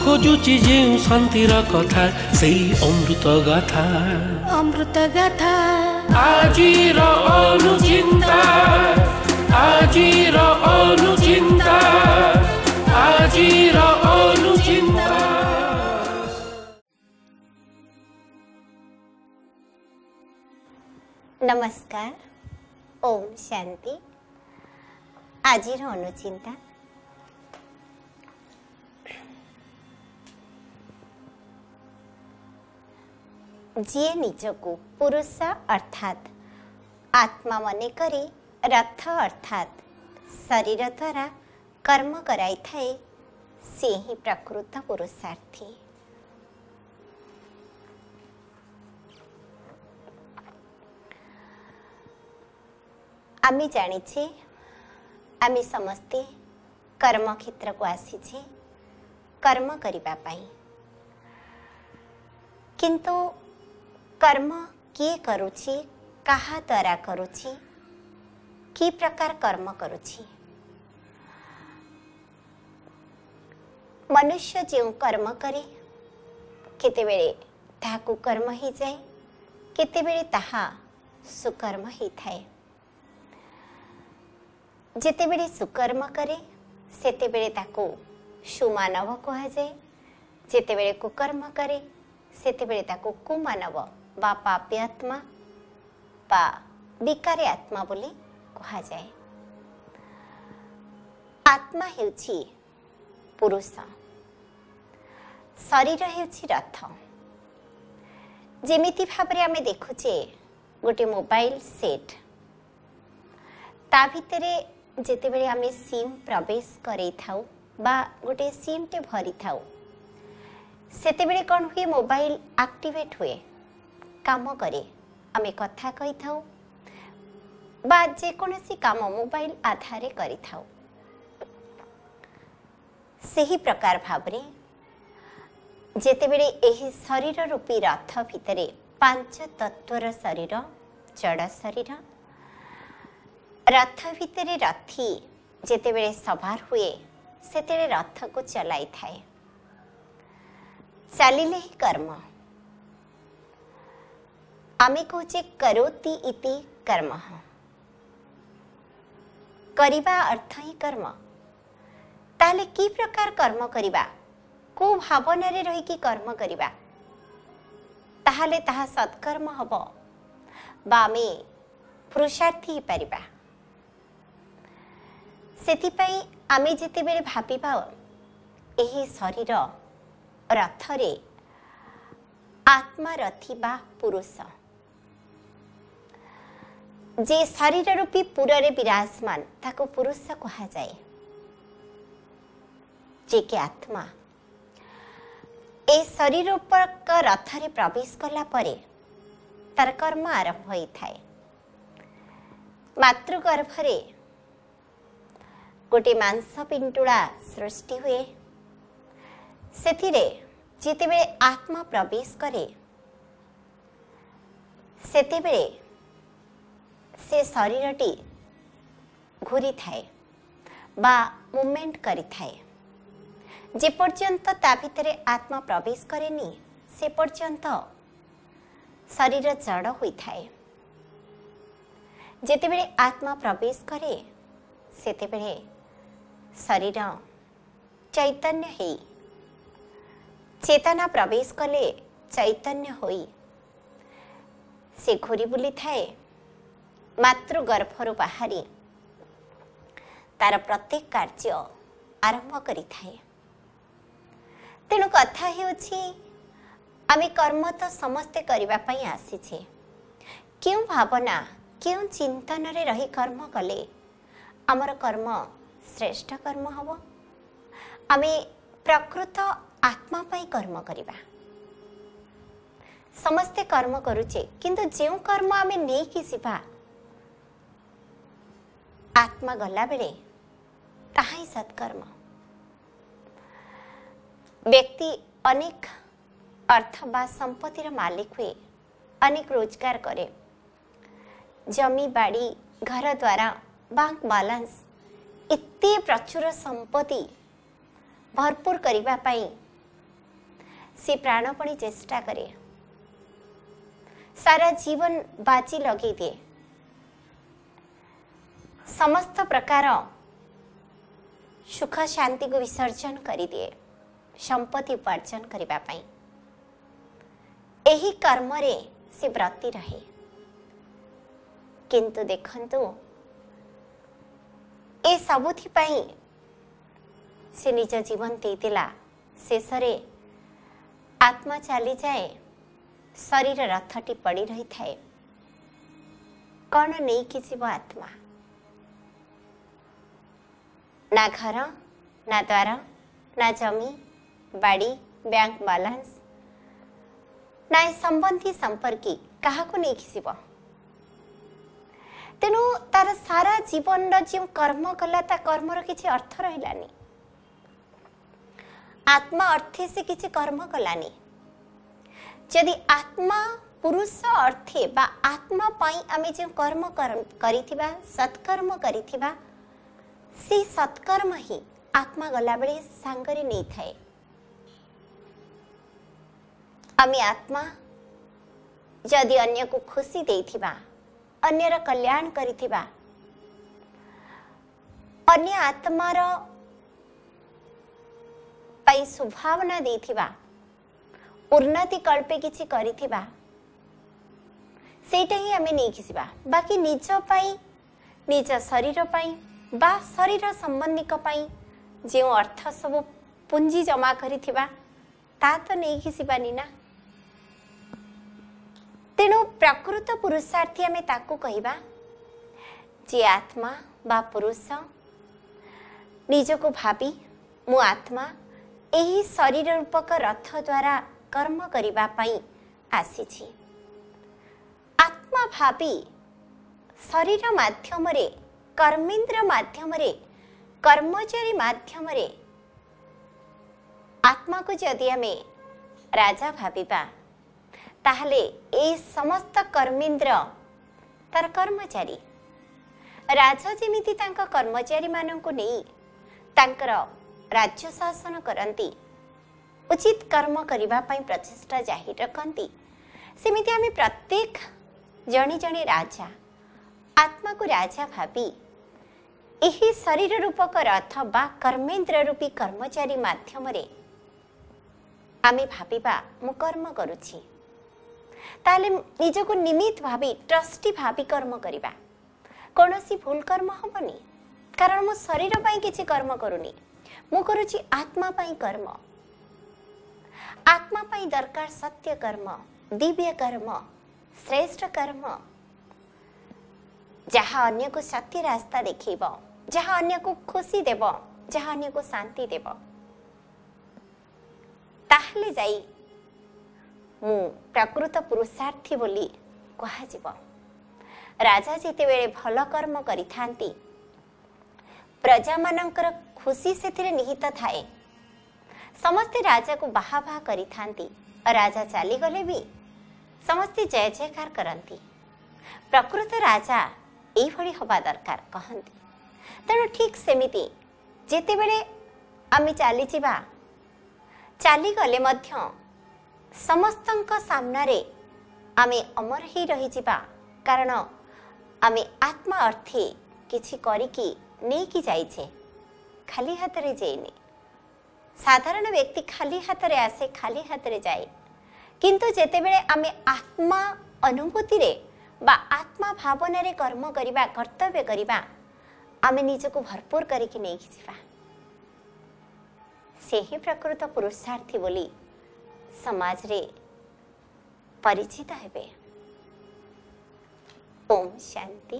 ଖୋଜୁଛି ଯେଉଁ ଶାନ୍ତିର କଥା ସେଇ ଅମୃତ ଗାଥା ଅମୃତ ଗାଥା ଆଜିର ଅନୁଚିନ୍ତା ଆଜିର ଅନୁଚିନ୍ତା ଆଜିର ଅନୁଚିନ୍ତା ନମସ୍କାର ଓମ୍ ଶାନ୍ତି ଆଜିର ଅନୁଚିନ୍ତା ଯିଏ ନିଜକୁ ପୁରୁଷ ଅର୍ଥାତ୍ ଆତ୍ମା ମନେକରି ରଥ ଅର୍ଥାତ୍ ଶରୀର ଦ୍ୱାରା କର୍ମ କରାଇଥାଏ ସେ ହିଁ ପ୍ରକୃତ ପୁରୁଷାର୍ଥୀ। ଆମେ ଜାଣିଛେ ଆମେ ସମସ୍ତେ କର୍ମକ୍ଷେତ୍ରକୁ ଆସିଛେ କର୍ମ କରିବା ପାଇଁ। କିନ୍ତୁ କର୍ମ କିଏ କରୁଛି କାହା ଦ୍ୱାରା କରୁଛି କି ପ୍ରକାର କର୍ମ କରୁଛି ମନୁଷ୍ୟ ଯେଉଁ କର୍ମ କରେ କେତେବେଳେ ତାହା କୁକର୍ମ ହେଇଯାଏ କେତେବେଳେ ତାହା ସୁକର୍ମ ହେଇଥାଏ ଯେତେବେଳେ ସୁକର୍ମ କରେ ସେତେବେଳେ ତାକୁ ସୁମାନବ କୁହାଯାଏ ଯେତେବେଳେ କୁକର୍ମ କରେ ସେତେବେଳେ ତାକୁ କୁମାନବ ବା ପାପୀ ଆତ୍ମା ବା ବିକାରୀ ଆତ୍ମା ବୋଲି କୁହାଯାଏ ଆତ୍ମା ହେଉଛି ପୁରୁଷ ଶରୀର ହେଉଛି ରଥ ଯେମିତି ଭାବରେ ଆମେ ଦେଖୁଛେ ଗୋଟିଏ ମୋବାଇଲ ସେଟ୍ ତା ଭିତରେ ଯେତେବେଳେ ଆମେ ସିମ୍ ପ୍ରବେଶ କରେଇଥାଉ ବା ଗୋଟିଏ ସିମ୍ଟେ ଭରିଥାଉ ସେତେବେଳେ କ'ଣ ହୁଏ? ମୋବାଇଲ ଆକ୍ଟିଭେଟ୍ ହୁଏ। କାମ କରେ ଆମେ କଥା କହିଥାଉ ବା ଯେକୌଣସି କାମ ମୋବାଇଲ ଆଧାରରେ କରିଥାଉ। ସେହି ପ୍ରକାର ଭାବରେ ଯେତେବେଳେ ଏହି ଶରୀର ରୂପୀ ରଥ ଭିତରେ ପାଞ୍ଚ ତତ୍ଵର ଶରୀର ଜଡ଼ ଶରୀର ରଥ ଭିତରେ ରଥି ଯେତେବେଳେ ସବାର ହୁଏ ସେତେବେଳେ ରଥକୁ ଚଲାଇଥାଏ। ଚାଲିଲେ ହିଁ କର୍ମ। ଆମେ କହୁଛେ କରୋତି ଇତି କର୍ମ କରିବା ଅର୍ଥ ହିଁ କର୍ମ ତାହେଲେ କି ପ୍ରକାର କର୍ମ କରିବା କେଉଁ ଭାବନାରେ ରହିକି କର୍ମ କରିବା ତାହେଲେ ତାହା ସତ୍କର୍ମ ହେବ ବା ଆମେ ପୁରୁଷାର୍ଥୀ ହେଇପାରିବା ସେଥିପାଇଁ ଆମେ ଯେତେବେଳେ ଭାବିବା ଏହି ଶରୀର ରଥରେ ଆତ୍ମାରଥୀ ବା ପୁରୁଷ ଯେ ଶରୀର ରୂପୀ ପୁରରେ ବିରାଜମାନ ତାକୁ ପୁରୁଷ କୁହାଯାଏ। ଯେ କି ଆତ୍ମା। ଏ ଶରୀର ଉପରକ ରଥରେ ପ୍ରବେଶ କଲା ପରେ ତାର କର୍ମ ଆରମ୍ଭ ହୋଇଥାଏ। ମାତୃଗର୍ଭରେ ଗୋଟିଏ ମାଂସ ପିଣ୍ଟୁଳା ସୃଷ୍ଟି ହୁଏ। ସେଥିରେ ଯେତେବେଳେ ଆତ୍ମା ପ୍ରବେଶ କରେ ସେତେବେଳେ ସେ ଶରୀରଟି ଘୁରିଥାଏ ବା ମୁଭମେଣ୍ଟ କରିଥାଏ। ଯେପର୍ଯ୍ୟନ୍ତ ତା ଭିତରେ ଆତ୍ମା ପ୍ରବେଶ କରେନି ସେ ପର୍ଯ୍ୟନ୍ତ ଶରୀର ଜଡ଼ ହୋଇଥାଏ। ଯେତେବେଳେ ଆତ୍ମା ପ୍ରବେଶ କରେ ସେତେବେଳେ ଶରୀର ଚୈତନ୍ୟ ହେଇ ଚେତନା ପ୍ରବେଶ କଲେ ଚୈତନ୍ୟ ହୋଇ ସେ ଘୁରି ବୁଲିଥାଏ। ମାତୃଗର୍ଭରୁ ବାହାରି ତାର ପ୍ରତ୍ୟେକ କାର୍ଯ୍ୟ ଆରମ୍ଭ କରିଥାଏ। ତେଣୁ କଥା ହେଉଛି ଆମେ କର୍ମ ତ ସମସ୍ତେ କରିବା ପାଇଁ ଆସିଛେ। କେଉଁ ଭାବନା କେଉଁ ଚିନ୍ତନରେ ରହି କର୍ମ କଲେ ଆମର କର୍ମ ଶ୍ରେଷ୍ଠ କର୍ମ ହେବ? ଆମେ ପ୍ରକୃତ ଆତ୍ମା ପାଇଁ କର୍ମ କରିବା। ସମସ୍ତେ କର୍ମ କରୁଛେ କିନ୍ତୁ ଯେଉଁ କର୍ମ ଆମେ ନେଇକି ଯିବା ଆତ୍ମା ଗଲାବେଳେ ତାହା ହିଁ ସତ୍କର୍ମ ବ୍ୟକ୍ତି ଅନେକ ଅର୍ଥ ବା ସମ୍ପତ୍ତିର ମାଲିକ ହୁଏ ଅନେକ ରୋଜଗାର କରେ ଜମି ବାଡ଼ି ଘର ଦ୍ୱାରା ବ୍ୟାଙ୍କ ବାଲାନ୍ସ ଏତେ ପ୍ରଚୁର ସମ୍ପତ୍ତି ଭରପୁର କରିବା ପାଇଁ ସେ ପ୍ରାଣପଣୀ ଚେଷ୍ଟା କରେ ସାରା ଜୀବନ ବାଜି ଲଗେଇ ଦିଏ समस्त प्रकार सुख शांति को विसर्जन कर दिए संपत्ति उपार्जन करने कर्म से व्रती रहे। किंतु देखु ए सबुपाई से निज जीवन देला शेष आत्मा चली जाए, शरीर रथटी पड़ रही थाए। कौन नहीं कि जीव आत्मा? ନା ଘର ନା ଦ୍ୱାର ନା ଜମି ବାଡ଼ି ବ୍ୟାଙ୍କ ବାଲାନ୍ସ ନା ଏ ସମ୍ବନ୍ଧୀ ସମ୍ପର୍କୀ କାହାକୁ ନେଇକି ଯିବ ତେଣୁ ତାର ସାରା ଜୀବନର ଯେଉଁ କର୍ମ କଲା ତା କର୍ମର କିଛି ଅର୍ଥ ରହିଲାନି ଆତ୍ମା ଅର୍ଥେ ସେ କିଛି କର୍ମ କଲାନି ଯଦି ଆତ୍ମା ପୁରୁଷ ଅର୍ଥେ ବା ଆତ୍ମା ପାଇଁ ଆମେ ଯେଉଁ କର୍ମ କର- କରିଥିବା ସତ୍କର୍ମ କରିଥିବା ସେଇ ସତ୍କର୍ମ ହିଁ ଆତ୍ମା ଗଲାବେଳେ ସାଙ୍ଗରେ ନେଇଥାଏ। ଆମେ ଆତ୍ମା ଯଦି ଅନ୍ୟକୁ ଖୁସି ଦେଇଥିବା ଅନ୍ୟର କଲ୍ୟାଣ କରିଥିବା ଅନ୍ୟ ଆତ୍ମାର ପାଇଁ ସୁଭାବନା ଦେଇଥିବା ଉନ୍ନତି କଳ୍ପେ କିଛି କରିଥିବା ସେଇଟା ହିଁ ଆମେ ନେଇକି ଯିବା। ବାକି ନିଜ ପାଇଁ ନିଜ ଶରୀର ପାଇଁ ବା ଶରୀର ସମ୍ବନ୍ଧୀଙ୍କ ପାଇଁ ଯେଉଁ ଅର୍ଥ ସବୁ ପୁଞ୍ଜି ଜମା କରିଥିବା ତା ତ ନେଇକି ଯିବାନି ନା? ତେଣୁ ପ୍ରକୃତ ପୁରୁଷାର୍ଥୀ ଆମେ ତାକୁ କହିବା ଯିଏ ଆତ୍ମା ବା ପୁରୁଷ ନିଜକୁ ଭାବି ମୁଁ ଆତ୍ମା ଏହି ଶରୀର ରୂପକ ରଥ ଦ୍ୱାରା କର୍ମ କରିବା ପାଇଁ ଆସିଛି। ଆତ୍ମା ଭାବି ଶରୀର ମାଧ୍ୟମରେ କର୍ମେନ୍ଦ୍ର ମାଧ୍ୟମରେ କର୍ମଚାରୀ ମାଧ୍ୟମରେ ଆତ୍ମାକୁ ଯଦି ଆମେ ରାଜା ଭାବିବା ତାହେଲେ এই ସମସ୍ତ କର୍ମେନ୍ଦ୍ର ତାର କର୍ମଚାରୀ ରାଜା ଯେମିତି ତାଙ୍କ କର୍ମଚାରୀମାନଙ୍କୁ ନେଇ ତାଙ୍କର ରାଜ୍ୟ ଶାସନ କରନ୍ତି ଉଚିତ କର୍ମ କରିବା ପାଇଁ ପ୍ରଚେଷ୍ଟା ଜାରି ରଖନ୍ତି ସେମିତି ଆମେ ପ୍ରତ୍ୟେକ ଜଣେ ଜଣେ ରାଜା ଆତ୍ମାକୁ ରାଜା ଭାବି ଏହି ଶରୀର ରୂପକ ରଥ ବା କର୍ମେନ୍ଦ୍ର ରୂପୀ କର୍ମଚାରୀ ମାଧ୍ୟମରେ ଆମେ ଭାବିବା ମୁଁ କର୍ମ କରୁଛି। ତାହେଲେ ନିଜକୁ ନିମିତ ଭାବି ଟ୍ରଷ୍ଟି ଭାବି କର୍ମ କରିବା। କୌଣସି ଭୁଲ କର୍ମ ହବନି। କାରଣ ମୁଁ ଶରୀର ପାଇଁ କିଛି କର୍ମ କରୁନି। ମୁଁ କରୁଛି ଆତ୍ମା ପାଇଁ କର୍ମ। ଆତ୍ମା ପାଇଁ ଦରକାର ସତ୍ୟ କର୍ମ ଦିବ୍ୟ କର୍ମ ଶ୍ରେଷ୍ଠ କର୍ମ ଯାହା ଅନ୍ୟକୁ ସତ୍ୟ ରାସ୍ତା ଦେଖେଇବ ଯାହା ଅନ୍ୟକୁ ଖୁସି ଦେବ ଯାହା ଅନ୍ୟକୁ ଶାନ୍ତି ଦେବ। ତାହେଲେ ଯାଇ ମୁଁ ପ୍ରକୃତ ପୁରୁଷାର୍ଥୀ ବୋଲି କୁହାଯିବ। ରାଜା ଯେତେବେଳେ ଭଲ କର୍ମ କରିଥାନ୍ତି ପ୍ରଜାମାନଙ୍କର ଖୁସି ସେଥିରେ ନିହିତ ଥାଏ। ସମସ୍ତେ ରାଜାକୁ ବାହା ବାହା କରିଥାନ୍ତି। ରାଜା ଚାଲିଗଲେ ବି ସମସ୍ତେ ଜୟ ଜୟକାର କରନ୍ତି। ପ୍ରକୃତ ରାଜା ଏଇଭଳି ହେବା ଦରକାର କହନ୍ତି ତେଣୁ ଠିକ୍ ସେମିତି ଯେତେବେଳେ ଆମେ ଚାଲିଯିବା ଚାଲିଗଲେ ମଧ୍ୟ ସମସ୍ତଙ୍କ ସାମ୍ନାରେ ଆମେ ଅମର ହେଇ ରହିଯିବା କାରଣ ଆମେ ଆତ୍ମା ଅର୍ଥେ କିଛି କରିକି ନେଇକି ଯାଇଛେ ଖାଲି ହାତରେ ଯାଇନି। ସାଧାରଣ ବ୍ୟକ୍ତି ଖାଲି ହାତରେ ଆସେ ଖାଲି ହାତରେ ଯାଏ। କିନ୍ତୁ ଯେତେବେଳେ ଆମେ ଆତ୍ମା ଅନୁଭୂତିରେ ବା ଆତ୍ମା ଭାବନାରେ କର୍ମ କରିବା କର୍ତ୍ତବ୍ୟ କରିବା ଆମେ ନିଜକୁ ଭରପୁର କରିକି ନେଇକି ଯିବା। ସେହି ପ୍ରକୃତ ପୁରୁଷାର୍ଥୀ ବୋଲି ସମାଜରେ ପରିଚିତ ହେବେ। ଓମ୍ ଶାନ୍ତି।